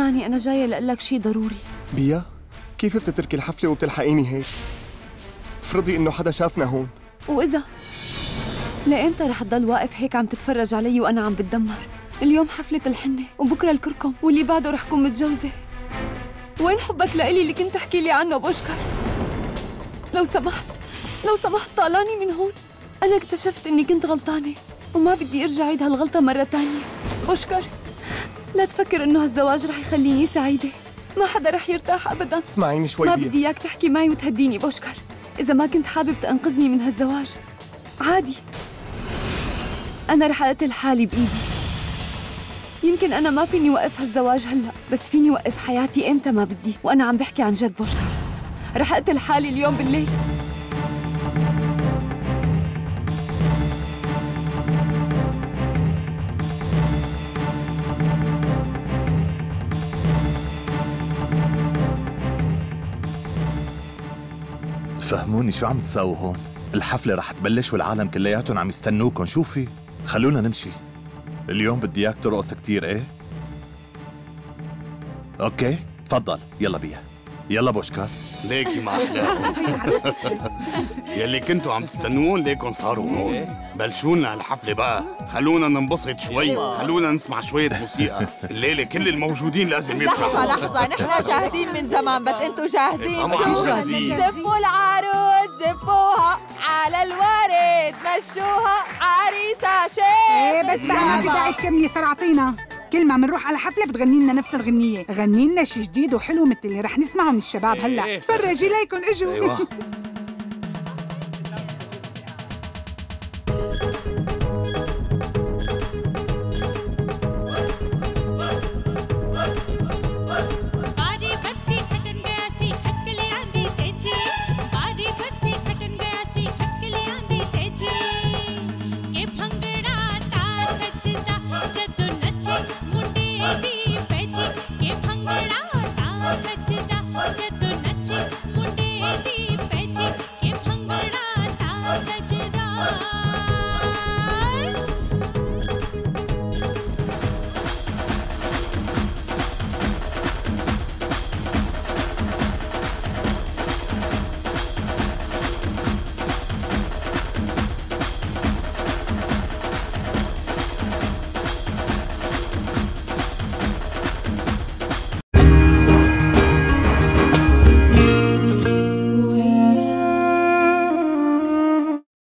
اسمعني أنا جاية لأقول لك شي ضروري. بيا كيف بتتركي الحفلة وبتلحقيني هيك؟ افرضي إنه حدا شافنا هون. وإذا؟ لإمتى رح تضل واقف هيك عم تتفرج علي وأنا عم بتدمر؟ اليوم حفلة الحنة وبكرة الكركم واللي بعده رح كون متجوزة. وين حبك لإلي اللي كنت تحكي لي عنه بوشكر لو سمحت لو سمحت طالعني من هون. أنا اكتشفت إني كنت غلطانة وما بدي أرجع أعيد هالغلطة مرة تانية. بوشكر لا تفكر إنه هالزواج رح يخليني سعيدة. ما حدا رح يرتاح أبداً. اسمعيني شوي ما بدي إياك تحكي معي وتهديني بوشكر. إذا ما كنت حابب تنقذني من هالزواج عادي. أنا رح أقتل حالي بإيدي. يمكن أنا ما فيني وقف هالزواج هلأ بس فيني وقف حياتي إمتى ما بدي. وأنا عم بحكي عن جد بوشكر. رح أقتل حالي اليوم بالليل. فهموني شو عم تساووا هون؟ الحفلة رح تبلش والعالم كلياتهم عم يستنوكم شوفي خلونا نمشي. اليوم بدي إياك ترقص كتير إيه؟ أوكي؟ تفضل يلا بيها يلا بوشكار ليكي ما احلاهم يلي كنتوا عم تستنون ليكن صاروا هون. بلشونا هالحفلة بقى. خلونا ننبسط شوي. خلونا نسمع شوية موسيقى. الليلة كل الموجودين لازم لحظة يفرحوا لحظة. نحن جاهزين من زمان بس أنتوا جاهزين شو؟ جاهزين. زفوا العروس زفوها على الورد. مشوها عريسة شيء إيه بس بقى ما داعي تكملي سرعتينا كل ما منروح على حفلة بتغني لنا نفس الغنية. غني لنا شي جديد وحلو مثل اللي رح نسمعه من الشباب هلا. تفرجي ليكن إجوا. أيوه.